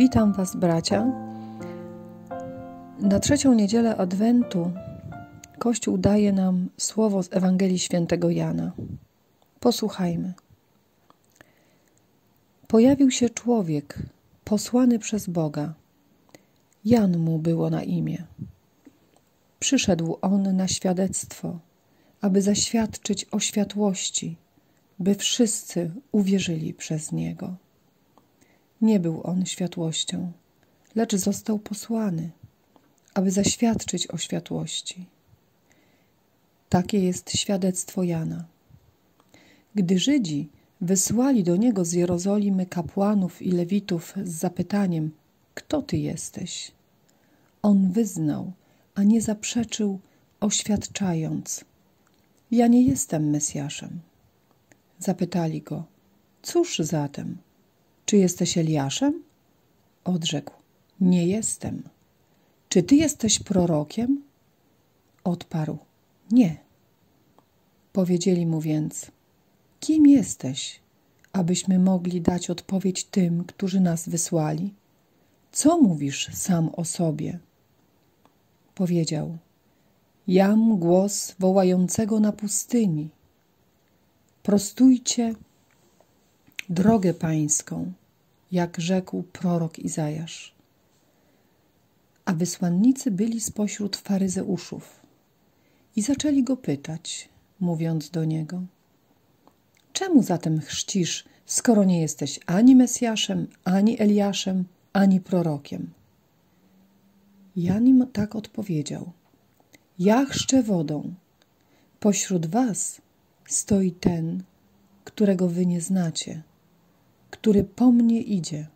Witam Was, bracia. Na trzecią niedzielę Adwentu Kościół daje nam słowo z Ewangelii Świętego Jana. Posłuchajmy. Pojawił się człowiek posłany przez Boga. Jan mu było na imię. Przyszedł on na świadectwo, aby zaświadczyć o światłości, by wszyscy uwierzyli przez niego. Nie był on światłością, lecz został posłany, aby zaświadczyć o światłości. Takie jest świadectwo Jana. Gdy Żydzi wysłali do niego z Jerozolimy kapłanów i lewitów z zapytaniem: Kto ty jesteś? On wyznał, a nie zaprzeczył, oświadczając: Ja nie jestem Mesjaszem. Zapytali go: Cóż zatem? Czy jesteś Eliaszem? Odrzekł: Nie jestem. Czy ty jesteś prorokiem? Odparł: Nie. Powiedzieli mu więc: Kim jesteś, abyśmy mogli dać odpowiedź tym, którzy nas wysłali? Co mówisz sam o sobie? Powiedział: Jam głos wołającego na pustyni. Prostujcie drogę pańską, jak rzekł prorok Izajasz. A wysłannicy byli spośród faryzeuszów i zaczęli go pytać, mówiąc do niego: Czemu zatem chrzcisz, skoro nie jesteś ani Mesjaszem, ani Eliaszem, ani prorokiem? Jan im tak odpowiedział: Ja chrzczę wodą. Pośród was stoi ten, którego wy nie znacie który po mnie idzie,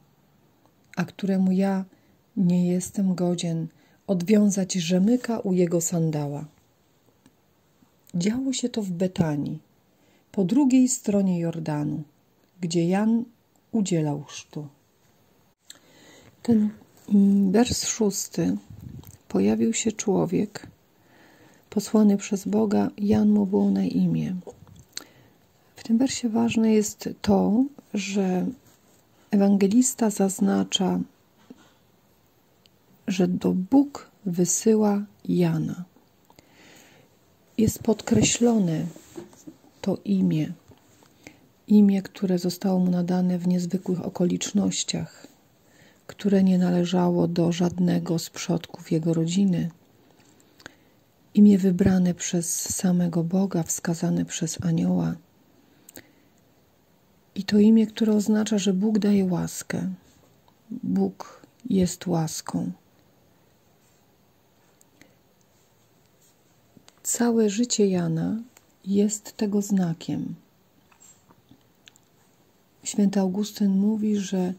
a któremu ja nie jestem godzien odwiązać rzemyka u jego sandała. Działo się to w Betanii, po drugiej stronie Jordanu, gdzie Jan udzielał chrztu. Ten mm, wers szósty pojawił się człowiek posłany przez Boga, Jan mu było na imię. W tym wersie ważne jest to, że ewangelista zaznacza, że do Bóg wysyła Jana. Jest podkreślone to imię, imię, które zostało mu nadane w niezwykłych okolicznościach, które nie należało do żadnego z przodków jego rodziny. Imię wybrane przez samego Boga, wskazane przez anioła i to imię, które oznacza, że Bóg daje łaskę. Bóg jest łaską. Całe życie Jana jest tego znakiem. Święty Augustyn mówi, że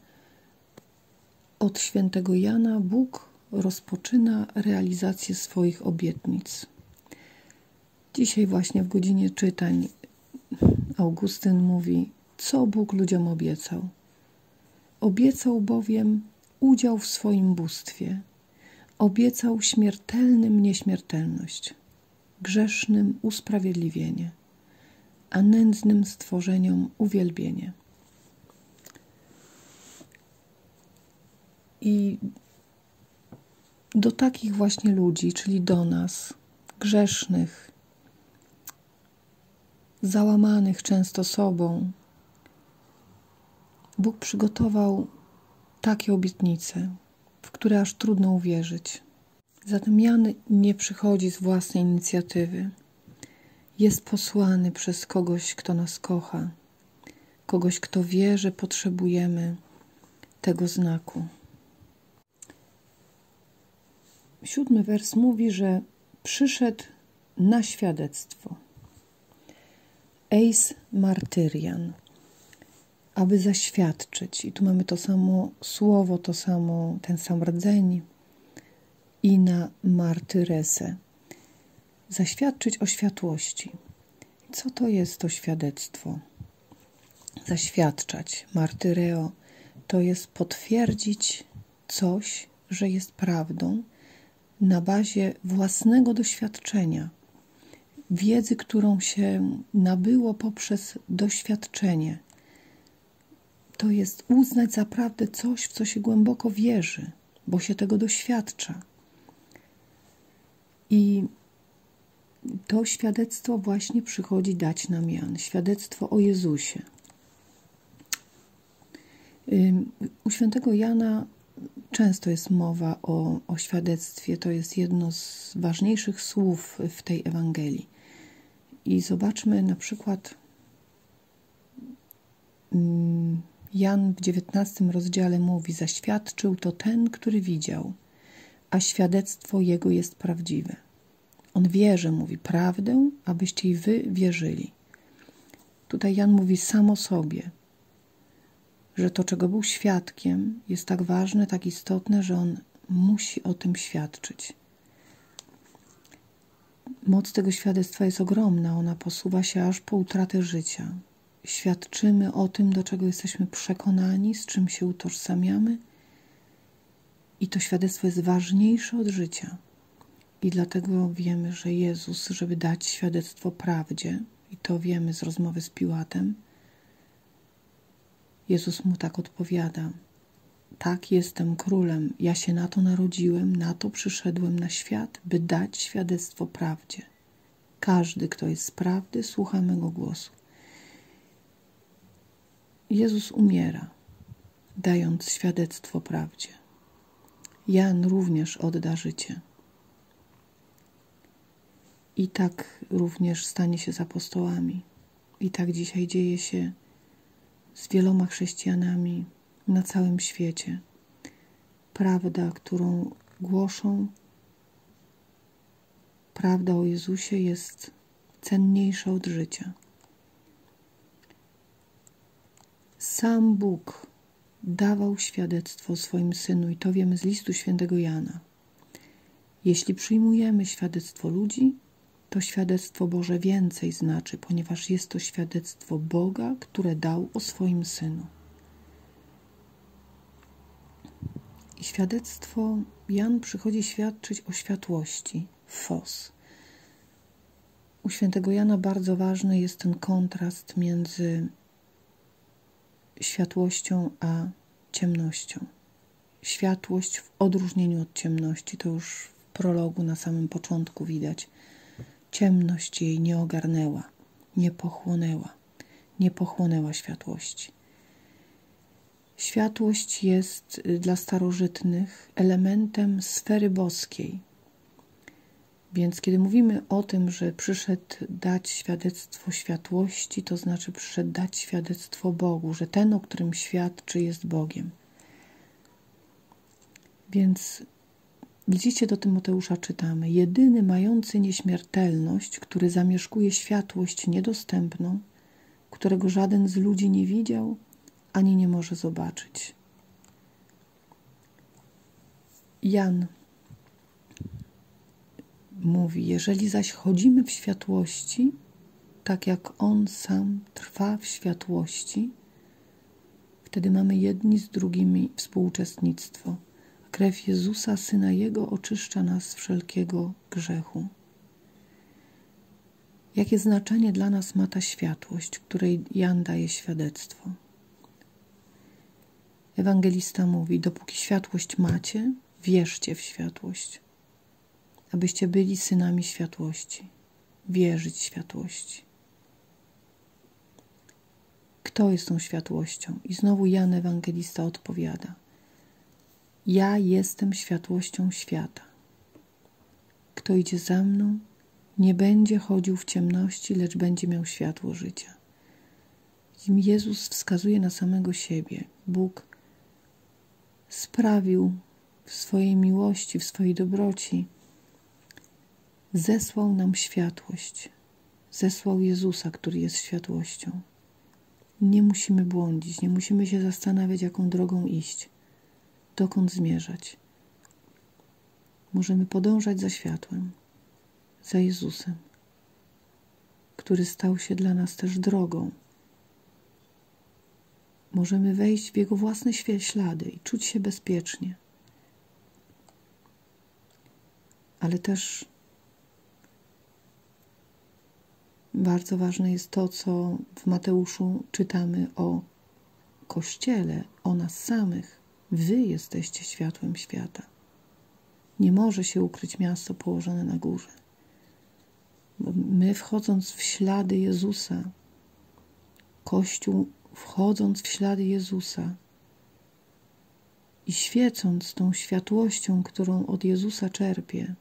od świętego Jana Bóg rozpoczyna realizację swoich obietnic. Dzisiaj, właśnie w godzinie czytań, Augustyn mówi: co Bóg ludziom obiecał. Obiecał bowiem udział w swoim bóstwie. Obiecał śmiertelnym nieśmiertelność, grzesznym usprawiedliwienie, a nędznym stworzeniom uwielbienie. I do takich właśnie ludzi, czyli do nas, grzesznych, załamanych często sobą, Bóg przygotował takie obietnice, w które aż trudno uwierzyć. Zatem Jan nie przychodzi z własnej inicjatywy. Jest posłany przez kogoś, kto nas kocha, kogoś, kto wie, że potrzebujemy tego znaku. Siódmy wers mówi, że przyszedł na świadectwo. Eis martyrian aby zaświadczyć. I tu mamy to samo słowo, to samo, ten sam rdzeń i na martyresę. Zaświadczyć o światłości. Co to jest to świadectwo? Zaświadczać. Martyreo to jest potwierdzić coś, że jest prawdą na bazie własnego doświadczenia, wiedzy, którą się nabyło poprzez doświadczenie to jest uznać za prawdę coś, w co się głęboko wierzy, bo się tego doświadcza. I to świadectwo właśnie przychodzi dać nam Jan, świadectwo o Jezusie. U świętego Jana często jest mowa o, o świadectwie, to jest jedno z ważniejszych słów w tej Ewangelii. I zobaczmy na przykład Jan w XIX rozdziale mówi: Zaświadczył to ten, który widział, a świadectwo jego jest prawdziwe. On wierzy, mówi prawdę, abyście i wy wierzyli. Tutaj Jan mówi sam o sobie, że to, czego był świadkiem, jest tak ważne, tak istotne, że on musi o tym świadczyć. Moc tego świadectwa jest ogromna, ona posuwa się aż po utratę życia. Świadczymy o tym, do czego jesteśmy przekonani, z czym się utożsamiamy, i to świadectwo jest ważniejsze od życia. I dlatego wiemy, że Jezus, żeby dać świadectwo prawdzie, i to wiemy z rozmowy z Piłatem, Jezus mu tak odpowiada: Tak, jestem królem, ja się na to narodziłem, na to przyszedłem na świat, by dać świadectwo prawdzie. Każdy, kto jest z prawdy, słucha mego głosu. Jezus umiera, dając świadectwo prawdzie. Jan również odda życie. I tak również stanie się z apostołami. I tak dzisiaj dzieje się z wieloma chrześcijanami na całym świecie. Prawda, którą głoszą, prawda o Jezusie jest cenniejsza od życia. Sam Bóg dawał świadectwo swoim synu, i to wiemy z listu świętego Jana. Jeśli przyjmujemy świadectwo ludzi, to świadectwo Boże więcej znaczy, ponieważ jest to świadectwo Boga, które dał o swoim synu. I świadectwo Jan przychodzi świadczyć o światłości, fos. U świętego Jana bardzo ważny jest ten kontrast między światłością a ciemnością. Światłość w odróżnieniu od ciemności, to już w prologu na samym początku widać Ciemność jej nie ogarnęła, nie pochłonęła, nie pochłonęła światłości. Światłość jest y, dla starożytnych elementem sfery boskiej. Więc kiedy mówimy o tym, że przyszedł dać świadectwo światłości, to znaczy przyszedł dać świadectwo Bogu, że ten, o którym świadczy, jest Bogiem. Więc w liście do Tymoteusza czytamy: Jedyny mający nieśmiertelność, który zamieszkuje światłość niedostępną, którego żaden z ludzi nie widział ani nie może zobaczyć. Jan mówi: Jeżeli zaś chodzimy w światłości, tak jak On sam trwa w światłości, wtedy mamy jedni z drugimi współuczestnictwo Krew Jezusa, Syna Jego, oczyszcza nas z wszelkiego grzechu. Jakie znaczenie dla nas ma ta światłość, której Jan daje świadectwo? Ewangelista mówi: Dopóki światłość macie, wierzcie w światłość, abyście byli synami światłości, wierzyć światłości. Kto jest tą światłością? I znowu Jan Ewangelista odpowiada: ja jestem światłością świata. Kto idzie za mną, nie będzie chodził w ciemności, lecz będzie miał światło życia. Jezus wskazuje na samego siebie. Bóg sprawił w swojej miłości, w swojej dobroci, zesłał nam światłość. Zesłał Jezusa, który jest światłością. Nie musimy błądzić, nie musimy się zastanawiać, jaką drogą iść dokąd zmierzać. Możemy podążać za światłem, za Jezusem, który stał się dla nas też drogą. Możemy wejść w Jego własne ślady i czuć się bezpiecznie. Ale też bardzo ważne jest to, co w Mateuszu czytamy o Kościele, o nas samych. Wy jesteście światłem świata. Nie może się ukryć miasto położone na górze. My, wchodząc w ślady Jezusa, Kościół, wchodząc w ślady Jezusa i świecąc tą światłością, którą od Jezusa czerpie,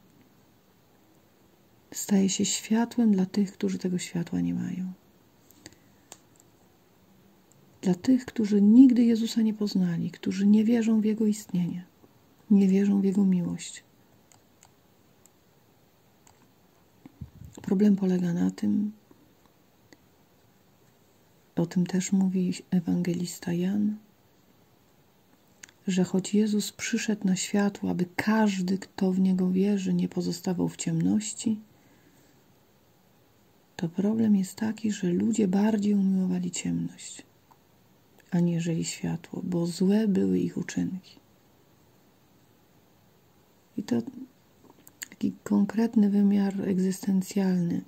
staje się światłem dla tych, którzy tego światła nie mają. Dla tych, którzy nigdy Jezusa nie poznali, którzy nie wierzą w Jego istnienie, nie wierzą w Jego miłość. Problem polega na tym, o tym też mówi ewangelista Jan, że choć Jezus przyszedł na światło, aby każdy, kto w Niego wierzy, nie pozostawał w ciemności, to problem jest taki, że ludzie bardziej umiłowali ciemność, aniżeli światło, bo złe były ich uczynki. I to taki konkretny wymiar egzystencjalny.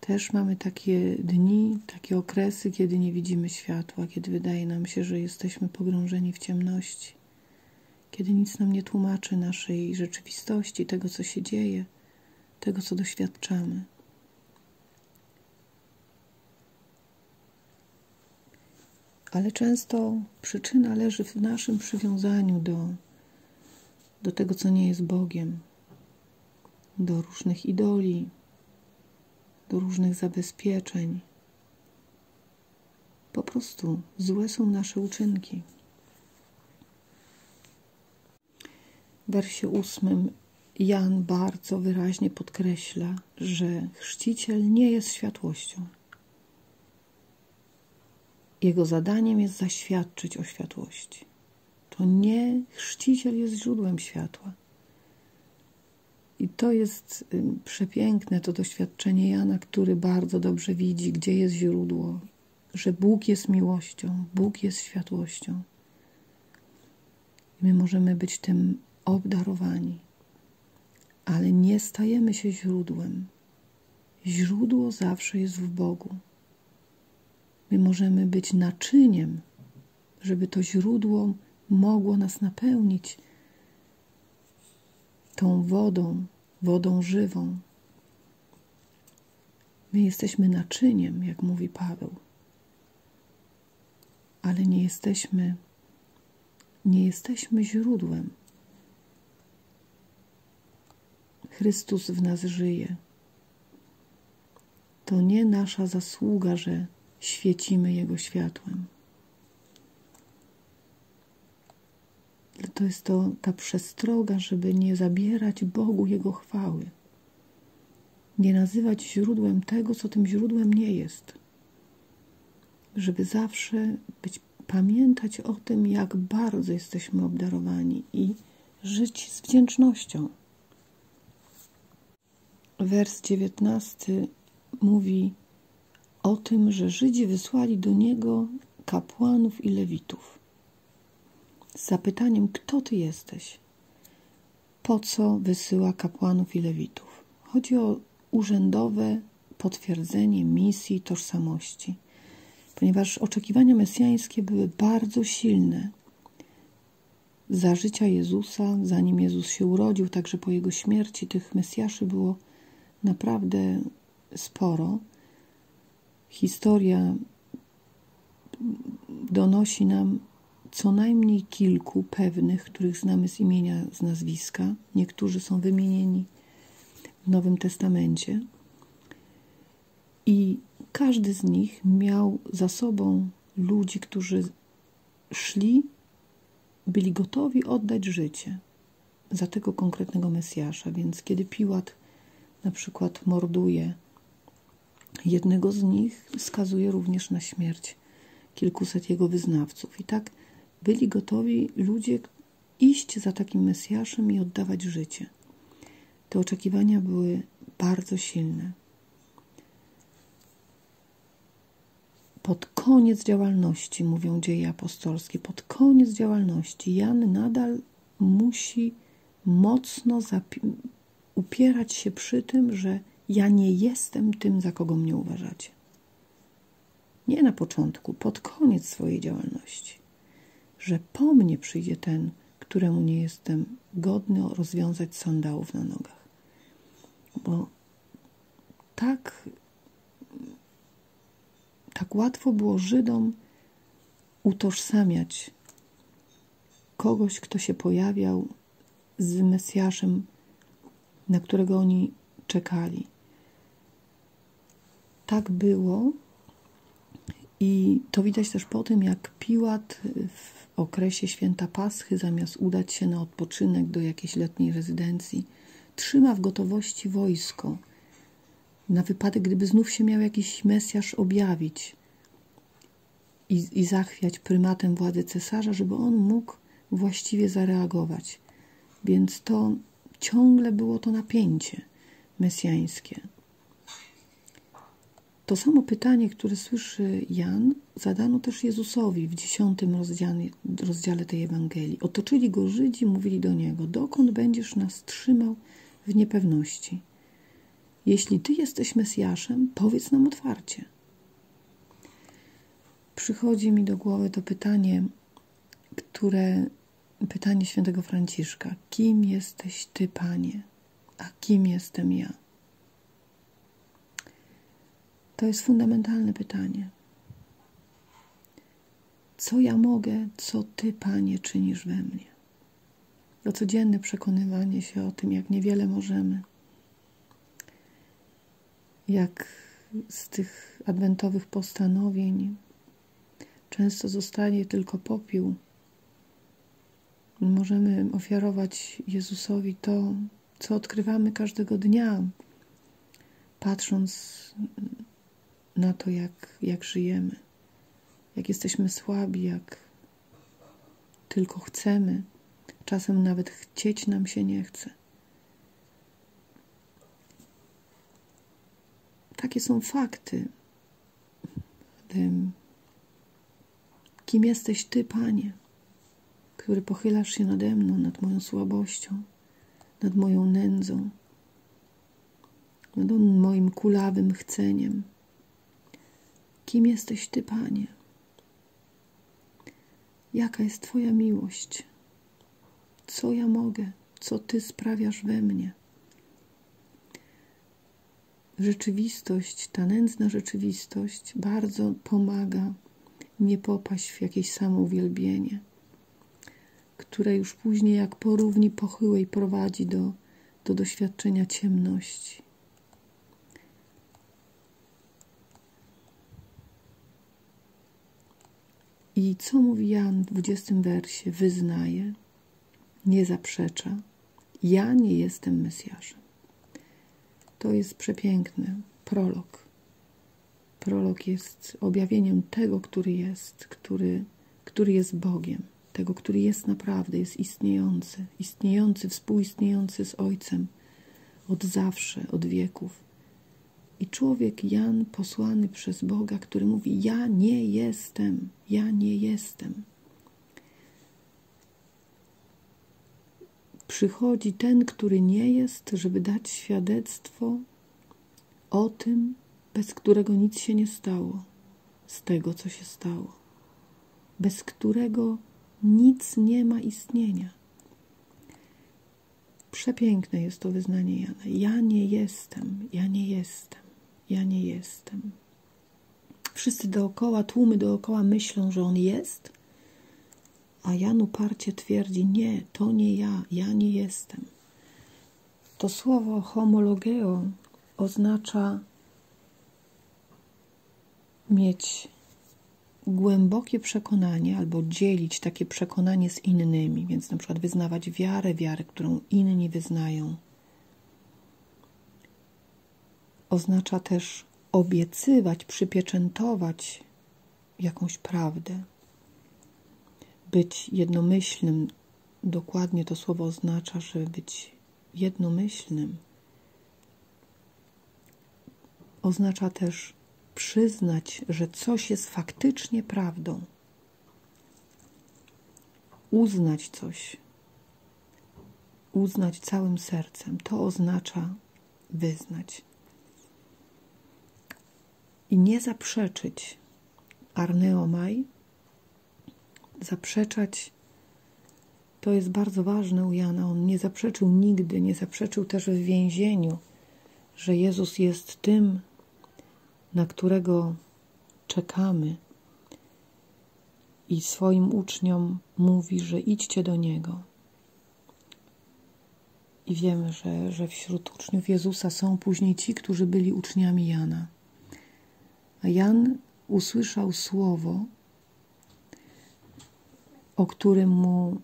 Też mamy takie dni, takie okresy, kiedy nie widzimy światła, kiedy wydaje nam się, że jesteśmy pogrążeni w ciemności, kiedy nic nam nie tłumaczy naszej rzeczywistości, tego, co się dzieje, tego, co doświadczamy. Ale często przyczyna leży w naszym przywiązaniu do, do tego, co nie jest Bogiem, do różnych idoli, do różnych zabezpieczeń. Po prostu złe są nasze uczynki. W wersie ósmym Jan bardzo wyraźnie podkreśla, że chrzciciel nie jest światłością. Jego zadaniem jest zaświadczyć o światłości. To nie chrzciciel jest źródłem światła. I to jest przepiękne, to doświadczenie Jana, który bardzo dobrze widzi, gdzie jest źródło, że Bóg jest miłością, Bóg jest światłością. My możemy być tym obdarowani, ale nie stajemy się źródłem. Źródło zawsze jest w Bogu. My możemy być naczyniem, żeby to źródło mogło nas napełnić tą wodą, wodą żywą. My jesteśmy naczyniem, jak mówi Paweł, ale nie jesteśmy, nie jesteśmy źródłem. Chrystus w nas żyje. To nie nasza zasługa, że świecimy Jego światłem. To jest to ta przestroga, żeby nie zabierać Bogu Jego chwały. Nie nazywać źródłem tego, co tym źródłem nie jest. Żeby zawsze być, pamiętać o tym, jak bardzo jesteśmy obdarowani i żyć z wdzięcznością. Wers dziewiętnasty mówi: o tym, że Żydzi wysłali do niego kapłanów i lewitów z zapytaniem: Kto ty jesteś? Po co wysyła kapłanów i lewitów? Chodzi o urzędowe potwierdzenie misji, tożsamości, ponieważ oczekiwania mesjańskie były bardzo silne. Za życia Jezusa, zanim Jezus się urodził, także po jego śmierci, tych Mesjaszy było naprawdę sporo historia donosi nam co najmniej kilku pewnych, których znamy z imienia, z nazwiska. Niektórzy są wymienieni w Nowym Testamencie. I każdy z nich miał za sobą ludzi, którzy szli, byli gotowi oddać życie za tego konkretnego Mesjasza. Więc kiedy Piłat na przykład morduje Jednego z nich skazuje również na śmierć kilkuset jego wyznawców. I tak byli gotowi ludzie iść za takim Mesjaszem i oddawać życie. Te oczekiwania były bardzo silne. Pod koniec działalności, mówią dzieje apostolskie, pod koniec działalności Jan nadal musi mocno upierać się przy tym, że ja nie jestem tym, za kogo mnie uważacie. nie na początku, pod koniec swojej działalności, że po mnie przyjdzie ten, któremu nie jestem godny rozwiązać sandałów na nogach. Bo tak, tak łatwo było Żydom utożsamiać kogoś, kto się pojawiał z Mesjaszem, na którego oni czekali. Tak było i to widać też po tym, jak Piłat w okresie święta Paschy, zamiast udać się na odpoczynek do jakiejś letniej rezydencji, trzyma w gotowości wojsko na wypadek, gdyby znów się miał jakiś Mesjasz objawić i, i zachwiać prymatem władzy cesarza, żeby on mógł właściwie zareagować. Więc to ciągle było to napięcie mesjańskie. To samo pytanie, które słyszy Jan, zadano też Jezusowi w dziesiątym rozdziale, rozdziale tej Ewangelii. Otoczyli go Żydzi, mówili do niego: Dokąd będziesz nas trzymał w niepewności? Jeśli ty jesteś Mesjaszem, powiedz nam otwarcie. Przychodzi mi do głowy to pytanie, które pytanie świętego Franciszka: Kim jesteś ty, panie, a kim jestem ja? To jest fundamentalne pytanie. Co ja mogę, co Ty, Panie, czynisz we mnie? To codzienne przekonywanie się o tym, jak niewiele możemy. Jak z tych adwentowych postanowień często zostanie tylko popiół. Możemy ofiarować Jezusowi to, co odkrywamy każdego dnia, patrząc na to, jak, jak żyjemy, jak jesteśmy słabi, jak tylko chcemy. Czasem nawet chcieć nam się nie chce. Takie są fakty. Kim jesteś Ty, Panie, który pochylasz się nade mną, nad moją słabością, nad moją nędzą, nad moim kulawym chceniem Kim jesteś Ty, Panie? Jaka jest Twoja miłość? Co ja mogę? Co Ty sprawiasz we mnie? Rzeczywistość, ta nędzna rzeczywistość bardzo pomaga nie popaść w jakieś samouwielbienie, które już później jak po równi pochyłej prowadzi do, do doświadczenia ciemności. I co mówi Jan w 20 wersie? Wyznaje, nie zaprzecza. Ja nie jestem Mesjaszem. To jest przepiękny prolog. Prolog jest objawieniem tego, który jest, który, który jest Bogiem, tego, który jest naprawdę, jest istniejący, istniejący, współistniejący z Ojcem od zawsze, od wieków. I człowiek Jan, posłany przez Boga, który mówi: Ja nie jestem, ja nie jestem. Przychodzi ten, który nie jest, żeby dać świadectwo o tym, bez którego nic się nie stało, z tego, co się stało, bez którego nic nie ma istnienia. Przepiękne jest to wyznanie Jana. Ja nie jestem, ja nie jestem ja nie jestem. Wszyscy dookoła, tłumy dookoła myślą, że on jest, a Jan uparcie twierdzi: Nie, to nie ja, ja nie jestem. To słowo homologeo oznacza mieć głębokie przekonanie albo dzielić takie przekonanie z innymi, więc na przykład wyznawać wiarę, wiarę, którą inni wyznają oznacza też obiecywać, przypieczętować jakąś prawdę. Być jednomyślnym, dokładnie to słowo oznacza, że być jednomyślnym. Oznacza też przyznać, że coś jest faktycznie prawdą. Uznać coś, uznać całym sercem, to oznacza wyznać i nie zaprzeczyć, arneomai, zaprzeczać. To jest bardzo ważne u Jana. On nie zaprzeczył nigdy, nie zaprzeczył też w więzieniu, że Jezus jest tym, na którego czekamy. I swoim uczniom mówi, że idźcie do Niego. I wiemy, że, że wśród uczniów Jezusa są później ci, którzy byli uczniami Jana. A Jan usłyszał słowo, o którym mu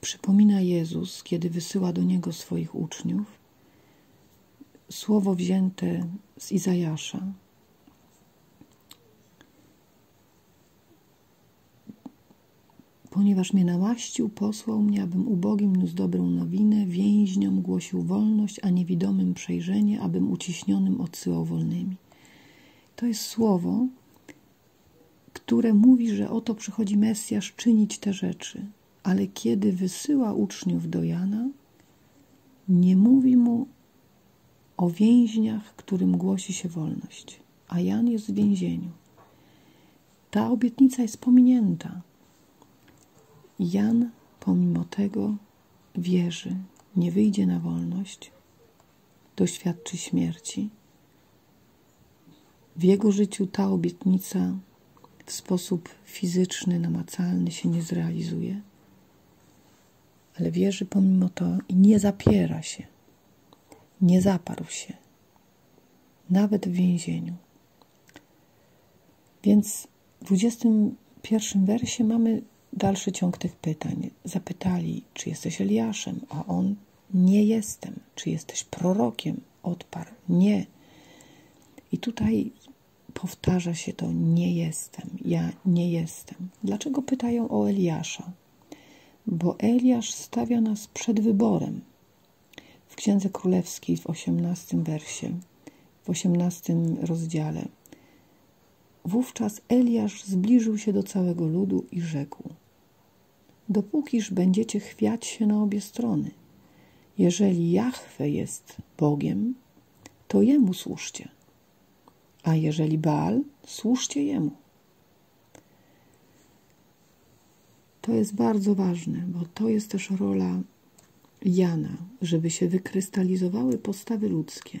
przypomina Jezus, kiedy wysyła do niego swoich uczniów. Słowo wzięte z Izajasza. Ponieważ mnie namaścił, posłał mnie, abym ubogim niósł dobrą nowinę, więźniom głosił wolność, a niewidomym przejrzenie, abym uciśnionym odsyłał wolnymi. To jest słowo, które mówi, że oto przychodzi Mesjasz czynić te rzeczy, ale kiedy wysyła uczniów do Jana, nie mówi mu o więźniach, którym głosi się wolność, a Jan jest w więzieniu. Ta obietnica jest pominięta. Jan pomimo tego wierzy, nie wyjdzie na wolność, doświadczy śmierci. W jego życiu ta obietnica w sposób fizyczny, namacalny się nie zrealizuje, ale wierzy pomimo to i nie zapiera się, nie zaparł się, nawet w więzieniu. Więc w 21 wersie mamy dalszy ciąg tych pytań. Zapytali, czy jesteś Eliaszem, a on nie jestem. Czy jesteś prorokiem? Odparł nie. I tutaj powtarza się to nie jestem, ja nie jestem. Dlaczego pytają o Eliasza? Bo Eliasz stawia nas przed wyborem. W Księdze Królewskiej w 18 wersie, w 18 rozdziale. Wówczas Eliasz zbliżył się do całego ludu i rzekł: Dopókiż będziecie chwiać się na obie strony, jeżeli Jahwe jest Bogiem, to jemu służcie a jeżeli Baal, służcie jemu. To jest bardzo ważne, bo to jest też rola Jana, żeby się wykrystalizowały postawy ludzkie.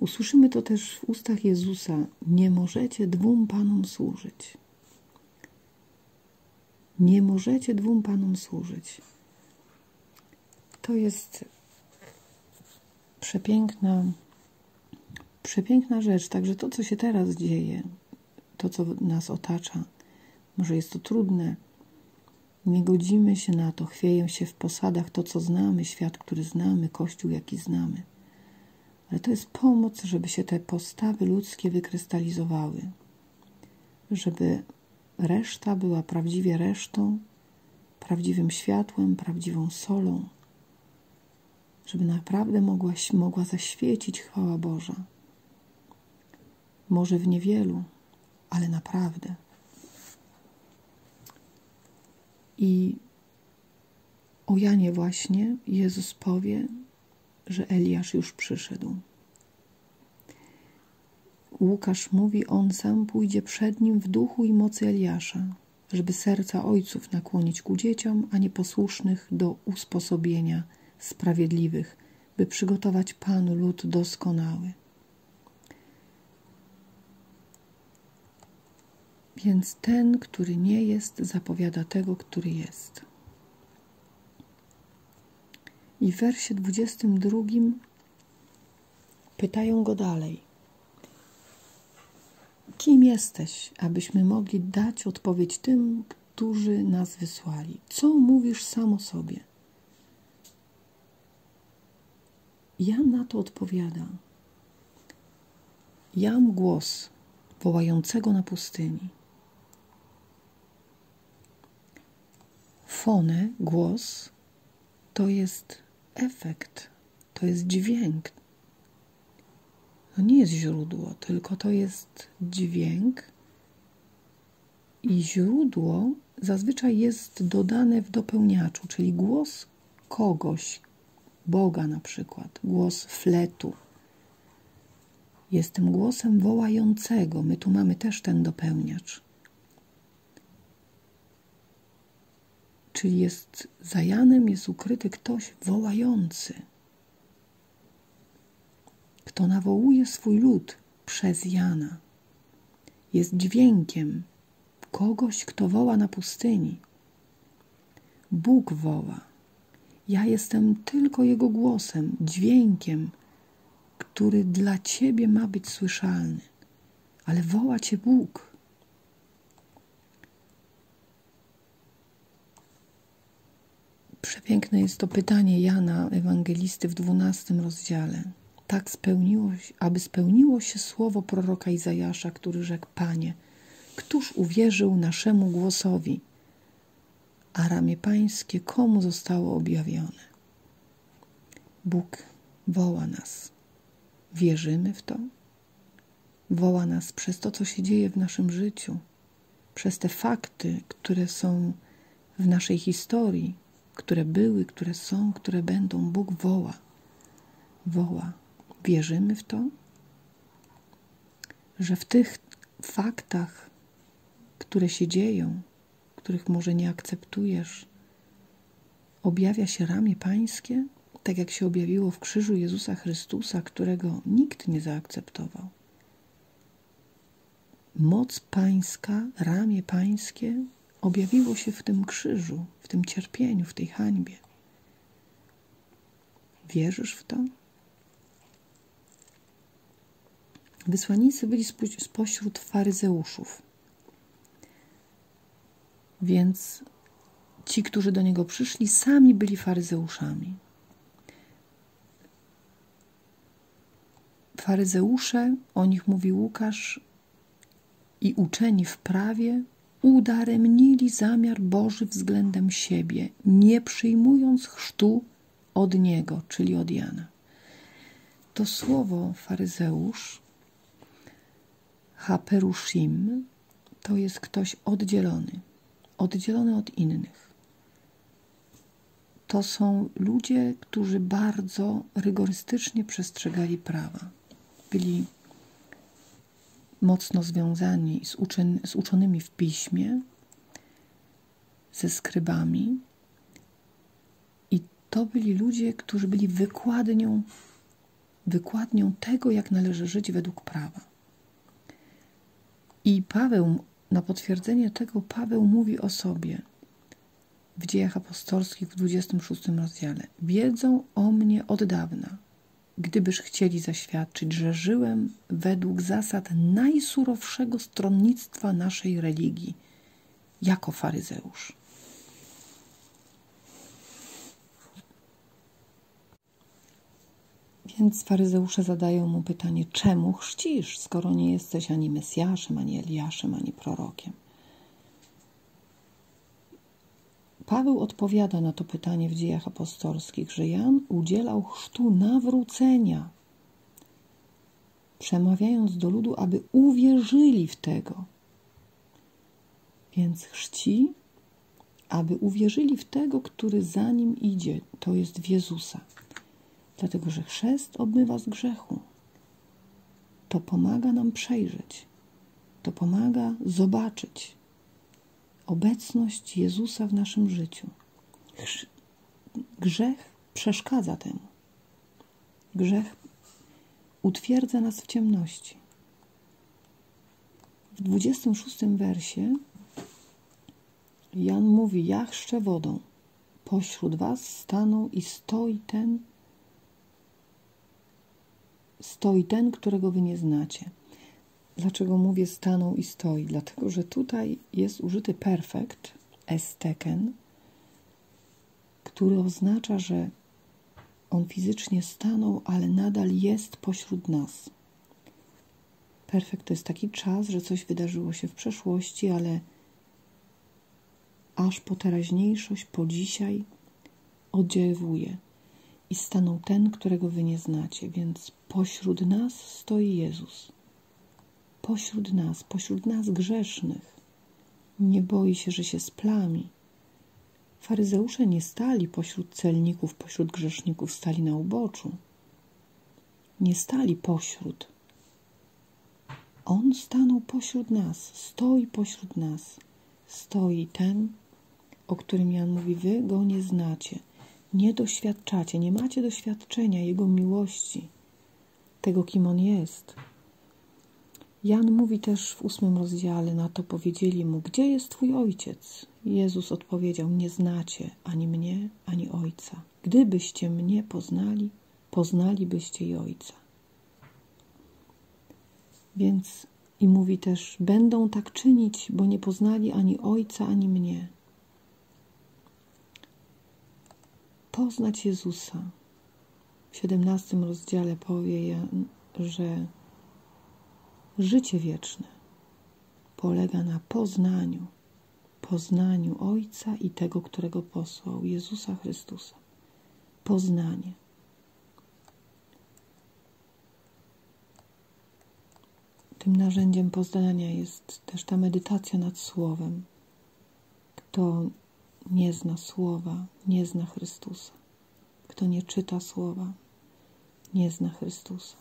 Usłyszymy to też w ustach Jezusa: Nie możecie dwóm panom służyć. Nie możecie dwóm panom służyć. To jest przepiękna przepiękna rzecz. Także to, co się teraz dzieje, to, co nas otacza, może jest to trudne. Nie godzimy się na to, chwieją się w posadach to, co znamy, świat, który znamy, kościół, jaki znamy. Ale to jest pomoc, żeby się te postawy ludzkie wykrystalizowały, żeby reszta była prawdziwie resztą, prawdziwym światłem, prawdziwą solą, żeby naprawdę mogła, mogła zaświecić chwała Boża. Może w niewielu, ale naprawdę. I o Janie właśnie Jezus powie, że Eliasz już przyszedł. Łukasz mówi, on sam pójdzie przed nim w duchu i mocy Eliasza, żeby serca ojców nakłonić ku dzieciom, a nieposłusznych do usposobienia sprawiedliwych, by przygotować Panu lud doskonały. Więc ten, który nie jest, zapowiada tego, który jest. I w wersie 22 pytają go dalej. Kim jesteś, abyśmy mogli dać odpowiedź tym, którzy nas wysłali? Co mówisz sam o sobie? Ja na to odpowiada. Jam głos wołającego na pustyni. Fonę, głos, to jest efekt, to jest dźwięk. To nie jest źródło, tylko to jest dźwięk. I źródło zazwyczaj jest dodane w dopełniaczu, czyli głos kogoś, Boga na przykład, głos fletu. Jestem głosem wołającego. My tu mamy też ten dopełniacz. Czyli jest za Janem jest ukryty ktoś wołający, kto nawołuje swój lud przez Jana. Jest dźwiękiem kogoś, kto woła na pustyni. Bóg woła. Ja jestem tylko Jego głosem, dźwiękiem, który dla Ciebie ma być słyszalny. Ale woła Cię Bóg. Przepiękne jest to pytanie Jana, ewangelisty w dwunastym rozdziale. Tak spełniło, aby spełniło się słowo proroka Izajasza, który rzekł: Panie, któż uwierzył naszemu głosowi? A ramię pańskie komu zostało objawione? Bóg woła nas. Wierzymy w to? Woła nas przez to, co się dzieje w naszym życiu, przez te fakty, które są w naszej historii, które były, które są, które będą. Bóg woła. Woła. Wierzymy w to, że w tych faktach, które się dzieją, których może nie akceptujesz, objawia się ramię Pańskie, tak jak się objawiło w krzyżu Jezusa Chrystusa, którego nikt nie zaakceptował. Moc Pańska, ramię Pańskie objawiło się w tym krzyżu, w tym cierpieniu, w tej hańbie. Wierzysz w to? Wysłannicy byli spośród faryzeuszów. Więc ci, którzy do niego przyszli, sami byli faryzeuszami. Faryzeusze, o nich mówi Łukasz, i uczeni w prawie udaremnili zamiar Boży względem siebie, nie przyjmując chrztu od Niego, czyli od Jana. To słowo faryzeusz, haperushim, to jest ktoś oddzielony, oddzielony od innych. To są ludzie, którzy bardzo rygorystycznie przestrzegali prawa. Byli mocno związani z, uczeń, z uczonymi w piśmie, ze skrybami. I to byli ludzie, którzy byli wykładnią, wykładnią tego, jak należy żyć według prawa. I Paweł, na potwierdzenie tego, Paweł mówi o sobie w dziejach apostolskich w 26 rozdziale. Wiedzą o mnie od dawna, gdybyż chcieli zaświadczyć, że żyłem według zasad najsurowszego stronnictwa naszej religii, jako faryzeusz. Więc faryzeusze zadają mu pytanie, czemu chrzcisz, skoro nie jesteś ani Mesjaszem, ani Eliaszem, ani prorokiem? Paweł odpowiada na to pytanie w dziejach apostolskich, że Jan udzielał chrztu nawrócenia, przemawiając do ludu, aby uwierzyli w tego. Więc chrzci, aby uwierzyli w tego, który za nim idzie, to jest w Jezusa. Dlatego, że chrzest obmywa z grzechu. To pomaga nam przejrzeć, to pomaga zobaczyć, obecność Jezusa w naszym życiu. Grzech przeszkadza temu. Grzech utwierdza nas w ciemności. W 26 wersie Jan mówi: Ja chrzczę wodą. Pośród was stanął i stoi ten, stoi ten, którego wy nie znacie. Dlaczego mówię stanął i stoi? Dlatego, że tutaj jest użyty perfekt, esteken, który oznacza, że on fizycznie stanął, ale nadal jest pośród nas. Perfekt to jest taki czas, że coś wydarzyło się w przeszłości, ale aż po teraźniejszość, po dzisiaj oddziaływuje. I stanął ten, którego wy nie znacie, więc pośród nas stoi Jezus pośród nas, pośród nas grzesznych. Nie boi się, że się splami. Faryzeusze nie stali pośród celników, pośród grzeszników, stali na uboczu. Nie stali pośród, On stanął pośród nas, stoi pośród nas. Stoi ten, o którym Jan mówi: Wy go nie znacie, nie doświadczacie, nie macie doświadczenia Jego miłości, tego, kim on jest. Jan mówi też w ósmym rozdziale, na to powiedzieli mu: Gdzie jest Twój ojciec? Jezus odpowiedział: Nie znacie ani mnie, ani ojca. Gdybyście mnie poznali, poznalibyście i ojca. Więc i mówi też: Będą tak czynić, bo nie poznali ani ojca, ani mnie. Poznać Jezusa. W 17 rozdziale powie, że życie wieczne polega na poznaniu, poznaniu Ojca i tego, którego posłał, Jezusa Chrystusa. Poznanie. Tym narzędziem poznania jest też ta medytacja nad Słowem. Kto nie zna Słowa, nie zna Chrystusa. Kto nie czyta Słowa, nie zna Chrystusa.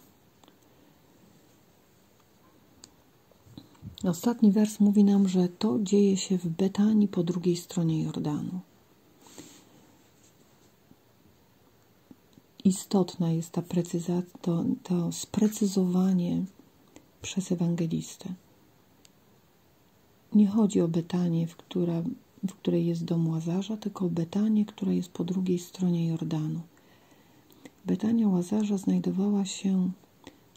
Ostatni wers mówi nam, że to dzieje się w Betanii po drugiej stronie Jordanu. Istotna jest ta precyza, to, to sprecyzowanie przez ewangelistę. Nie chodzi o Betanię, w, która, w której jest dom Łazarza, tylko o Betanię, która jest po drugiej stronie Jordanu. Betania Łazarza znajdowała się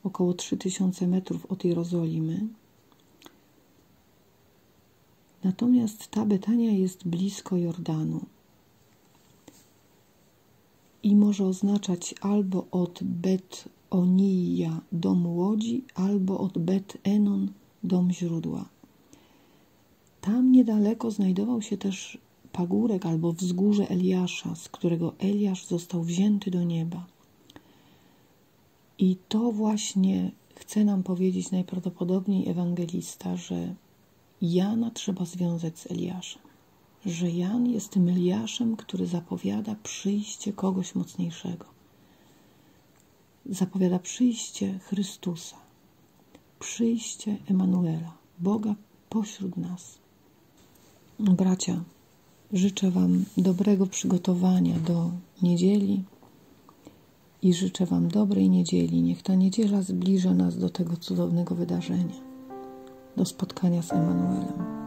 około 3000 metrów od Jerozolimy. Natomiast ta Betania jest blisko Jordanu i może oznaczać albo od Bet Onija dom łodzi, albo od Bet Enon dom źródła. Tam niedaleko znajdował się też pagórek albo wzgórze Eliasza, z którego Eliasz został wzięty do nieba. I to właśnie chce nam powiedzieć najprawdopodobniej ewangelista, że Jana trzeba związać z Eliaszem. Że Jan jest tym Eliaszem, który zapowiada przyjście kogoś mocniejszego zapowiada przyjście Chrystusa, przyjście Emanuela, Boga pośród nas. Bracia, życzę Wam dobrego przygotowania do niedzieli i życzę Wam dobrej niedzieli. Niech ta niedziela zbliża nas do tego cudownego wydarzenia, do spotkania z Emanuelem.